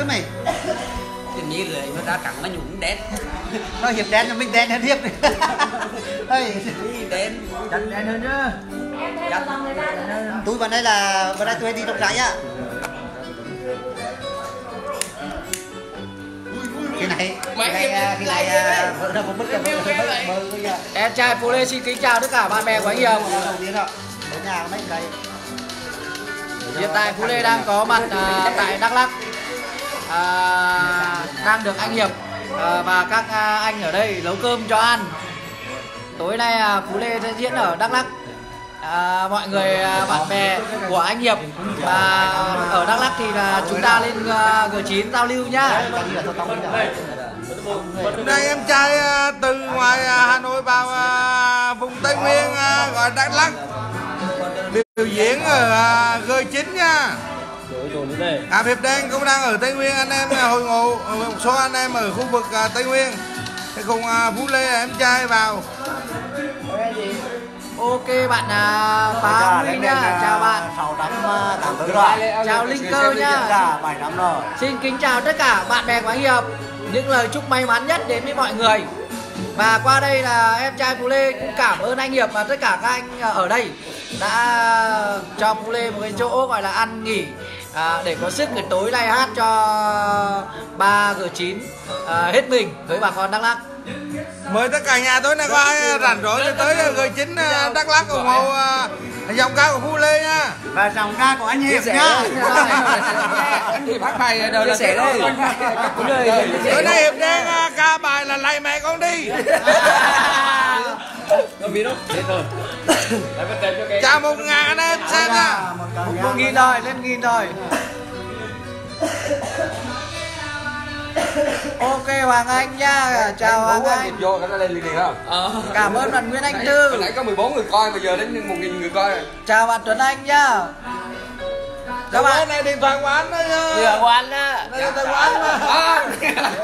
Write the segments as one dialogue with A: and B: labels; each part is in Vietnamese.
A: chứ mày.
B: Tự nhiên rồi nó ra cắn nó nhũng đen.
A: Nó hiệp đen là mình đen hơn hiệp. Đây
B: đen.
C: Chặt đèn hơn chứ
D: rồi
A: tôi vào đây là vào đây tôi đi trong trại á. Cái này cái này à, cái này à, vợ nó cũng mất cái vợ nó mất giờ
C: Em trai Phú Lê xin kính chào tất cả bạn bè của anh Hiệp
A: mấy
C: Hiện tại Phú Lê đang có mặt à, tại Đắk Lắk à, Đang được anh Hiệp à, và các à, anh ở đây nấu cơm cho ăn. Tối nay à, Phú Lê sẽ diễn ở Đắk Lắk. À, Mọi người à, bạn bè của anh Hiệp và ở Đắk Lắk thì là chúng ta lên à, G9 giao lưu nhá.
E: Hôm nay em trai à, từ ngoài à, Hà Nội vào à, vùng Tây Nguyên à, gọi Đắk Lắk. Biểu diễn ở à, G9 nha. Cà Hiệp Đen cũng đang ở Tây Nguyên anh em à, hội ngộ một số anh em ở khu vực à, Tây Nguyên. Thì cùng à, Phú Lê em trai vào.
C: Ok bạn à, Phá Huy nhá, chào bạn.
A: sáu năm à, tám tới rồi.
C: Chào Linh Cơ
A: năm rồi.
C: Xin kính chào tất cả bạn bè của anh Hiệp. Những lời chúc may mắn nhất đến với mọi người. Và qua đây là em trai Phú Lê cũng cảm ơn anh Hiệp và tất cả các anh ở đây Đã cho Phú Lê một cái chỗ gọi là ăn nghỉ à, Để có sức cái tối nay hát cho 3G9 à, hết mình với bà con Đắk Lắk.
E: Mời tất cả nhà tối nay có ai rảnh rỗi thì tới G9 à, Đắk Lắk ủng hộ à, giọng ca của Phú Lê nha.
A: và dòng ca của anh Hiệp nhá
B: thì phát bài đầu là
C: sẻ đây
E: Tối nay Hiệp Đen à, ca bài là lạy mẹ con đi. Chào một ngàn anh em xem nha.
C: Một nghìn rồi, lên nghìn rồi Ok Hoàng Anh nha, chào Hoàng Anh
B: vô cái nó lên liền liền không
C: Cảm ơn bạn Nguyễn Anh Tư.
B: hồi nãy có 14 người coi bây giờ đến một nghìn người coi. Rồi
C: Chào bạn Tuấn Anh nhá
E: Các bạn này điện thoại của anh đó nha.
C: Rửa quán á.
E: Điện thoại của anh mà.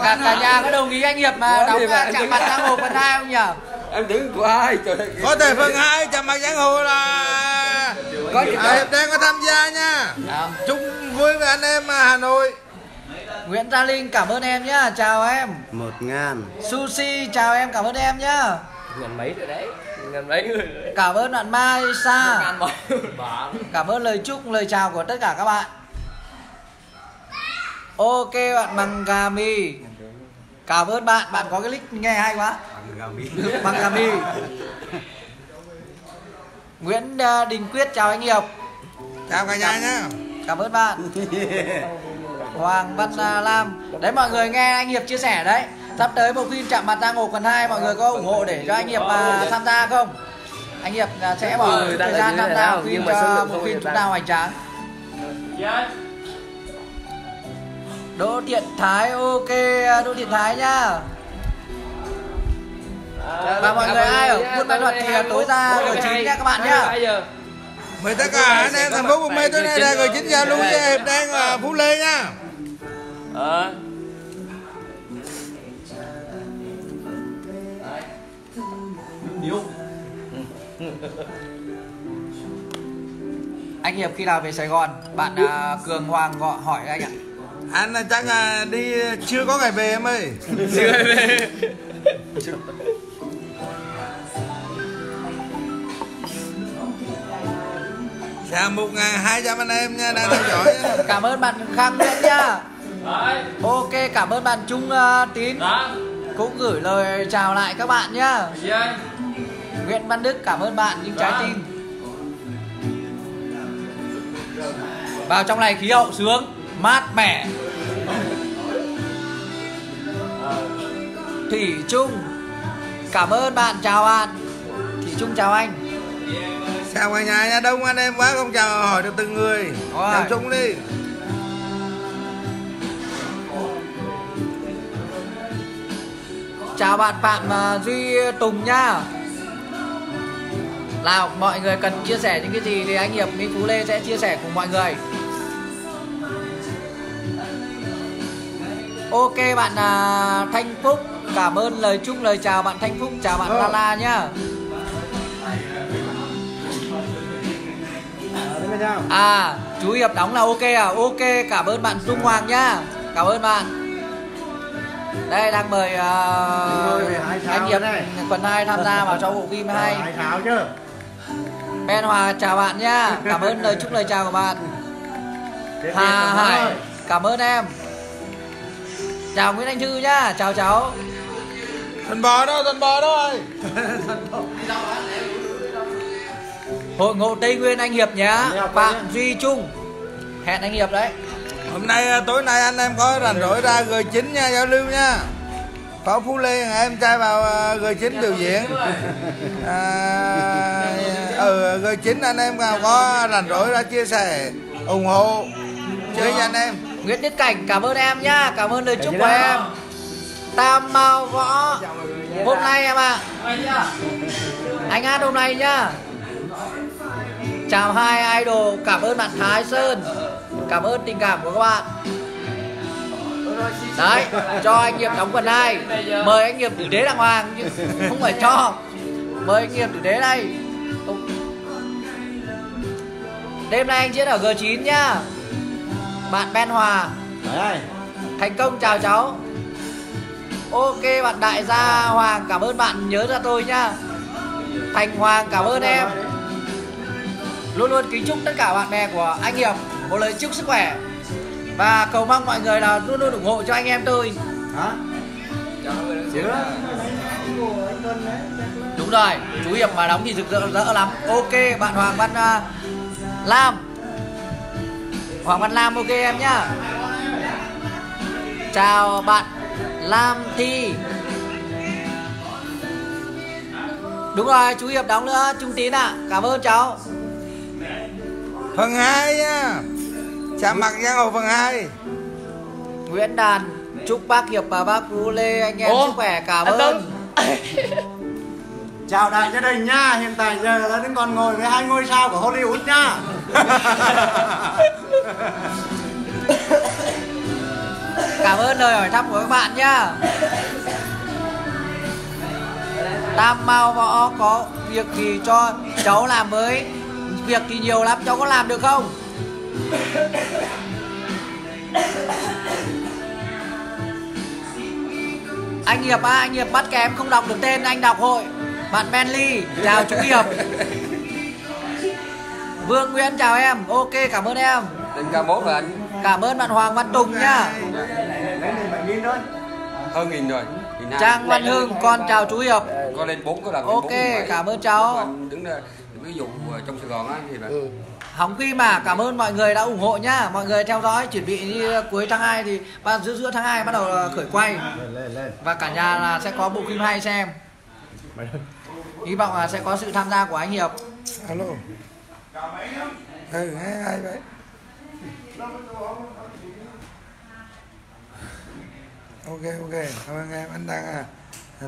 C: cả, cả nhà có đồng ý anh Hiệp mà đóng
B: mà?
C: chạm mặt giang hồ phần hai không nhỉ?
B: Em tưởng của ai? Trời.
E: Có thể phần hai chạm mặt giang hồ là
B: có
E: à, Hiệp Đen có tham gia nha.
C: Đó.
E: Chúc vui với anh em à, Hà Nội.
C: Nguyễn Gia Linh cảm ơn em nhá, chào em.
A: Một ngàn.
C: Sushi chào em, cảm ơn em nhá.
B: Ngàn mấy rồi đấy? Ngàn mấy người
C: Cảm ơn bạn Mai Sa. Cảm ơn lời chúc, lời chào của tất cả các bạn. Ok bạn bằng gà mì. Cảm ơn bạn, bạn có cái nick nghe hay quá Gà mì Nguyễn à, Đình Quyết chào anh Hiệp.
E: Chào cả nhà nhá.
C: Cảm ơn bạn. Hoàng Văn à, Lam. Đấy mọi người nghe anh Hiệp chia sẻ đấy. Sắp tới bộ phim Chạm mặt giang hồ phần 2 Mọi người có ủng hộ để cho anh Hiệp à, tham gia không? Anh Hiệp à, sẽ bỏ
B: ta
C: thời gian tham gia phim
B: mà
C: cho bộ phim chúng
B: ta.
C: ta hoành tráng. Đỗ Thiện Thái ok Đỗ Thiện Thái nhá Và mọi người ai ở Buôn Mai Thuật thì tối ra G9 nha các bạn nhá.
E: Mời tất cả anh em thành phố Buôn Mê tối nay ra G9 giao lưu với Hiệp Đen và Phú Lê nha.
B: ờ.
C: Anh Hiệp khi nào về Sài Gòn? Bạn à, Cường Hoàng gọi hỏi anh ạ.
E: Anh là chắc là đi chưa có ngày về em ơi.
B: chưa về
E: Chào một ngàn hai trăm anh em nha đang theo dõi.
C: Cảm ơn bạn Khang Nguyễn nhá Ok cảm ơn bạn Trung uh, Tín. Cũng gửi lời chào lại các bạn nhá Nguyễn Văn Đức cảm ơn bạn những trái tim. Vào trong này khí hậu sướng Mát mẻ. Thủy Trung Cảm ơn bạn chào bạn. Thủy Trung chào anh
E: Chào cả nhà nha đông anh em quá không chào hỏi được từng người.
C: Rồi.
E: Chào chung đi.
C: Chào bạn Phạm à, Duy Tùng nhá Nào mọi người cần chia sẻ những cái gì thì anh Hiệp Minh Phú Lê sẽ chia sẻ cùng mọi người Ok bạn à, Thanh Phúc Cảm ơn lời chúc lời chào bạn Thanh Phúc Chào bạn La La nhá À chú Hiệp đóng là ok à? Ok cảm ơn bạn Dung Hoàng nhá. Cảm ơn bạn. Đây đang mời uh, anh Hiệp phần 2 tham gia vào trong bộ phim hay.
A: Chứ.
C: Ben Hòa chào bạn nhá. Cảm ơn lời chúc lời chào của bạn. Hà Hải cảm ơn em. Chào Nguyễn Anh Thư nhá. Chào cháu.
E: Thần bò đâu, thần bò đâu rồi
C: hội ngộ Tây Nguyên anh Hiệp nhá. Phạm Duy Trung. Hẹn anh Hiệp đấy.
E: Hôm nay à, tối nay anh em có rảnh rỗi ra G9 nha, giao lưu nha. Có Phú Lê em trai vào à, G9 biểu diễn. À, ừ, G9 anh em nào có rảnh rỗi ra chia sẻ ủng hộ. Chơi cho anh em.
C: Nguyễn Tiết Cảnh cảm ơn em nhá. Cảm ơn lời chúc của em. Tam Mao Võ. Hôm nay em ạ. Anh hát hôm nay nhá Chào hai idol Cảm ơn bạn Thái Sơn. Cảm ơn tình cảm của các bạn. Đấy Cho anh Nghiệp đóng quần hai. Mời anh Nghiệp tử đế đàng hoàng chứ Không phải cho. Mời anh Nghiệp tử đế đây. Đêm nay anh diễn ở G9 nhá. Bạn Ben Hòa. Thành công chào cháu. Ok bạn đại gia Hoàng cảm ơn bạn. Nhớ ra tôi nhá. Thành Hoàng cảm ơn em Luôn luôn kính chúc tất cả bạn bè của anh Hiệp Một lời chúc sức khỏe. Và cầu mong mọi người là luôn luôn ủng hộ cho anh em tôi.
A: Hả? Chưa
C: Đúng rồi, chú Hiệp mà đóng thì rực rỡ rỡ lắm. Ok, bạn Hoàng Văn uh, Lam. Hoàng Văn Lam ok em nhá. Chào bạn Lam Thi. Đúng rồi, chú Hiệp đóng nữa, Trung Tín ạ. À. Cảm ơn cháu
E: Phần 2 nha Chạm mặt giang hồ phần 2
C: Nguyễn Đàn Chúc bác Hiệp và bác Phú Lê anh em
B: Ủa?
C: sức khỏe cảm
B: Anh
C: ơn.
A: Chào đại gia đình nha. Hiện tại giờ là đến còn ngồi với hai ngôi sao của Hollywood nha.
C: Cảm ơn lời hỏi thăm của các bạn nhá Tam Mao Võ có việc gì cho cháu làm với Việc thì nhiều lắm cháu có làm được không? Anh Hiệp à, anh Hiệp bắt kém không đọc được tên anh đọc hội. Bạn Benly, chào chú Hiệp. Vương Nguyễn chào em, ok cảm ơn em.
B: Lên ca mốt rồi anh
C: Cảm ơn bạn Hoàng Văn Tùng nhá
B: Hơn nghìn rồi.
C: Trang Văn Hưng, con chào chú Hiệp.
B: Có lên bốn có
C: Ok, cảm ơn cháu.
B: Đứng ra ví dụ ờ, trong Sài Gòn á thì là
C: Hóng phim mà, cảm ơn mọi người đã ủng hộ nhá. Mọi người theo dõi, chuẩn bị đi cuối tháng 2 thì bắt giữa giữa tháng 2 bắt đầu là khởi quay.
A: Lên lên lên
C: Và cả nhà là sẽ có bộ phim hay xem. Hy vọng là sẽ có sự tham gia của anh Hiệp.
E: Alo. Ừ, hai, hai vậy. Ok, ok, cảm ơn em, anh đang à,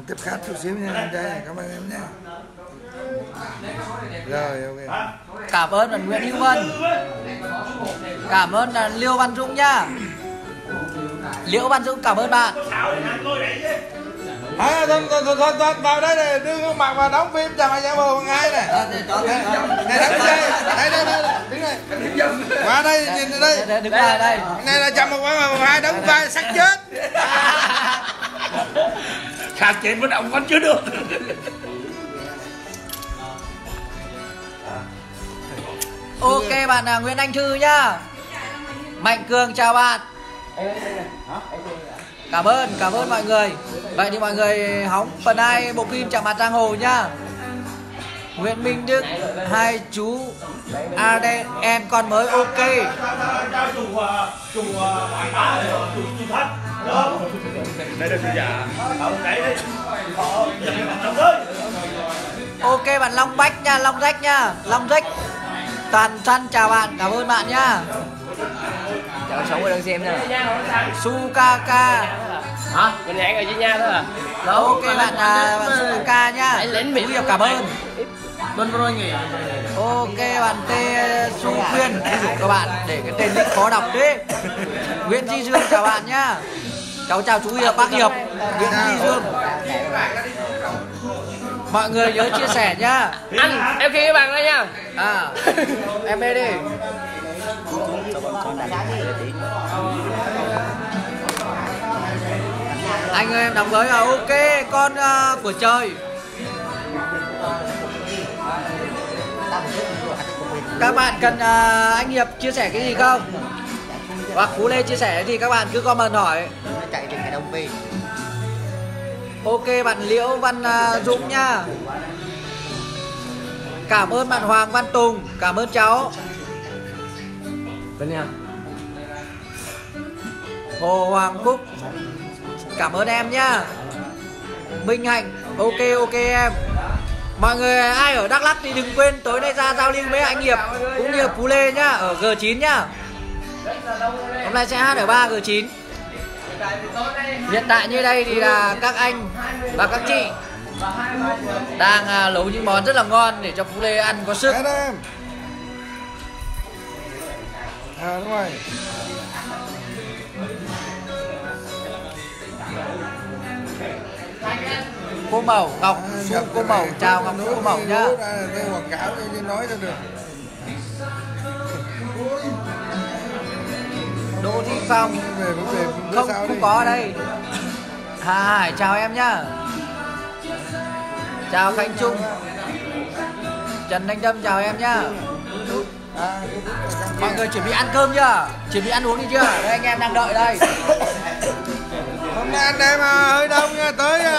E: tiếp khách chút xíu nha anh trai, cảm ơn em nha Rồi, ok.
C: Cảm ơn bạn Nguyễn Hữu Vân. Cảm ơn là Liêu Văn Dũng nhá Liễu Văn Dũng cảm ơn bạn.
E: À, thôi, thôi, thôi, thôi, thôi, vào đây này, đưa gương mặt vào đóng phim chào mày giang hồ ngay này. Này, đứng đây, đây, đây, đây, đứng đây. Qua đây, nhìn đây.
C: Đây, Đứng lại đây.
E: Này là chào một quán một hai đóng vai sắc chết.
A: Khạc chết vẫn ông vẫn chưa được
C: Ok bạn là Nguyễn Anh Thư nhá. Mạnh Cường chào bạn. Cảm ơn, cảm ơn mọi người. Vậy thì mọi người hóng phần hai bộ phim Chạm mặt giang hồ nhá. Nguyễn Minh Đức Hai chú adn em con mới ok. Ok bạn Long Bách nha, Long Rách nha Long Rách. Toàn Trăn chào bạn, cảm ơn bạn nhá.
B: Chào sống ở đang xem nha
C: Sukaka.
B: Hả? Mình hẹn rồi với nha đó à?
C: Ok bạn là bạn Sukaka nhá. Chú Hiệp cảm ơn.
A: Vân vân nghỉ
C: Ok bạn Tê Su Quyên. Ví dụ các bạn để cái tên nick khó đọc thế. Nguyễn Di Dương chào bạn nhá. Cháu chào chú Hiệp, bác Hiệp. Nguyễn Di Dương Mọi người nhớ chia sẻ nhá.
B: Anh em kia cái bằng đây nha.
C: À Em bê đi. Anh ơi em đóng gói là ok con uh, của trời. Các bạn cần uh, anh hiệp chia sẻ cái gì không? Hoặc phú lê chia sẻ thì các bạn cứ comment hỏi.
A: Chạy trên cái đông về
C: ok bạn liễu văn uh, dũng nha. Cảm ơn bạn hoàng văn tùng. Cảm ơn cháu.
B: Bên nha
C: hồ hoàng phúc cảm ơn em nhá minh hạnh. Ok ok em. Mọi người ai ở đắk lắc thì đừng quên tối nay ra giao lưu với anh hiệp cũng như phú lê nhá ở g 9 nhá. Hôm nay sẽ hát ở ba g 9 hiện tại như đây thì là các anh và các chị đang à, nấu những món rất là ngon để cho phú lê ăn có sức.
E: À đúng rồi.
C: Cô mẩu ngọc su
E: Gặp
C: cô
E: cái
C: mẩu
E: này,
C: chào
E: cái
C: ngọc
E: nước
C: cô mẩu nhá
E: cái quảng cáo nói ra được
C: đỗ thị phong.
E: Về
C: không không có ở đây. Hà hải chào em nhá. Chào khánh trung. Trần thanh tâm chào em nhá.
E: À,
C: mọi người chuẩn bị ăn cơm chưa? Chuẩn bị ăn uống đi chưa? Đây anh em đang đợi đây.
E: Hôm nay anh em à, hơi đông nha tới à.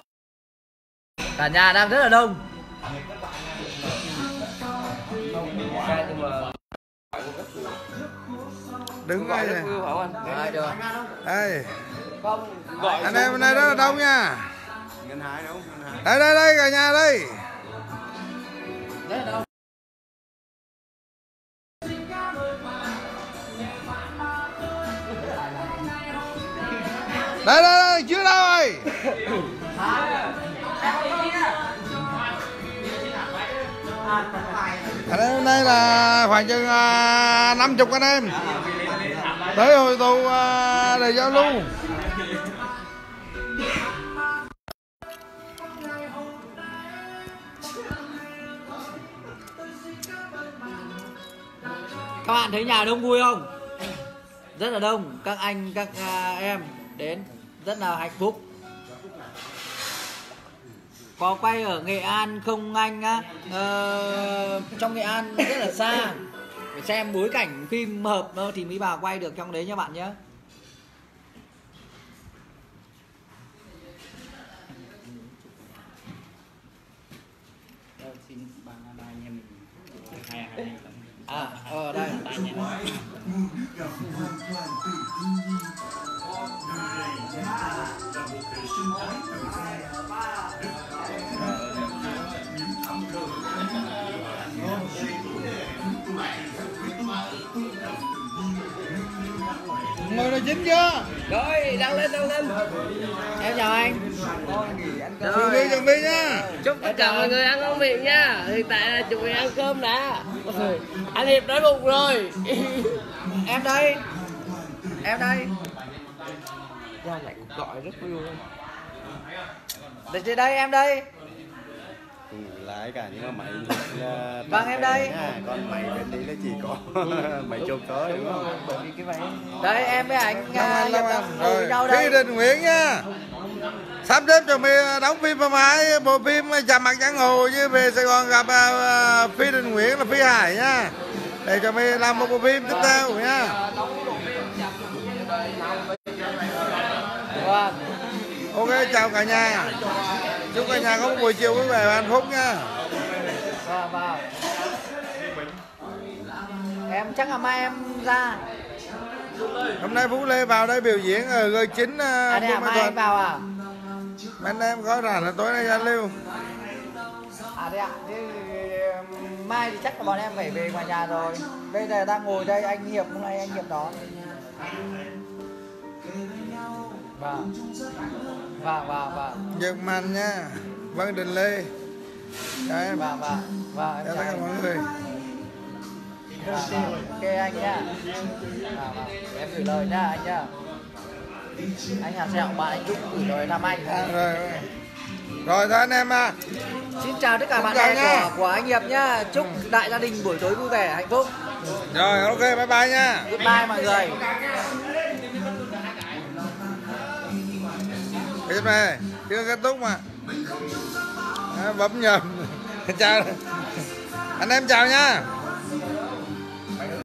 C: cả nhà đang rất là đông
E: đứng đây này. Đây.
C: Không
E: anh em đây rất là đông nha. Đây đây đây cả nhà đây.
C: Rất là đông
E: đây đây đây chưa đâu rồi. Em đây là khoảng chừng năm chục anh em tới hồi tụ à, để giao lưu.
C: Các bạn thấy nhà đông vui không? Rất là đông. Các anh các à, em đến rất là hạnh phúc. Có quay ở nghệ an không anh á? Ờ, trong nghệ an rất là xa phải xem bối cảnh phim hợp thì mới vào quay được trong đấy nha bạn nhé. À ờ đây.
E: Ngồi là chính chưa?
B: Rồi đăng lên đăng lên.
C: Em chào anh.
E: Chuẩn bị chuẩn bị nha.
B: Chúc tất cả mọi người ăn ngon miệng nha. Hiện tại là chuẩn bị ăn cơm đã. Ôi, anh hiệp đói bụng rồi.
C: Em đây. Em đây.
B: Ra lại cuộc gọi rất vui
C: đây, đây em đây
F: lại cả nhưng mà mày uh,
C: Vâng, em đây.
F: còn mày bên đi nó chỉ có mày chôn tới đúng không?
C: Bởi vì cái váy đây em với anh à,
E: Anh, Rồi, Phi
C: đây?
E: Đình Nguyễn nha. Sắp xếp cho mình đóng phim phim hai Bộ phim Chạm mặt giang hồ Với về Sài Gòn gặp à, Phi Đình Nguyễn là Phi Hải nha. Để cho mình làm một bộ phim tiếp theo nha.
C: Vâng.
E: Ok chào cả nhà Chúc cả nhà có một buổi chiều vui vẻ và hạnh phúc nha.
C: Em chắc là mai em ra.
E: Hôm nay Phú Lê vào đây biểu diễn ở G9
C: à
E: à,
C: đây à
E: Ma
C: mai anh vào à?
E: Mấy anh em có rảnh là tối nay giao lưu.
C: À đây ạ. Thì, mai thì chắc là bọn em phải về ngoài nhà rồi. Bây giờ đang ngồi đây anh hiệp hôm nay anh hiệp đó. Vâng vâng vâng vâng.
E: Nhật Mạnh nha. Vân Đình Lê. Chào em
C: vâng vâng. Vâng em
E: Chào tất cả mọi người.
C: Vâng, vâng. ok anh nhá. Vâng, vâng. em gửi lời nhá anh nhá. Anh Hà Sẹo bạn anh Dũng gửi lời thăm anh.
E: À, rồi, rồi. rồi thôi anh em à
C: xin chào tất cả bạn
E: Chào
C: bè
E: nha.
C: của của anh Hiệp nhá. Chúc đại gia đình buổi tối vui vẻ hạnh phúc.
E: Rồi ok bye bye nha.
C: Goodbye mọi người
E: bây tiếp này chưa kết thúc mà. À, bấm nhầm. Chào. Anh em chào nha.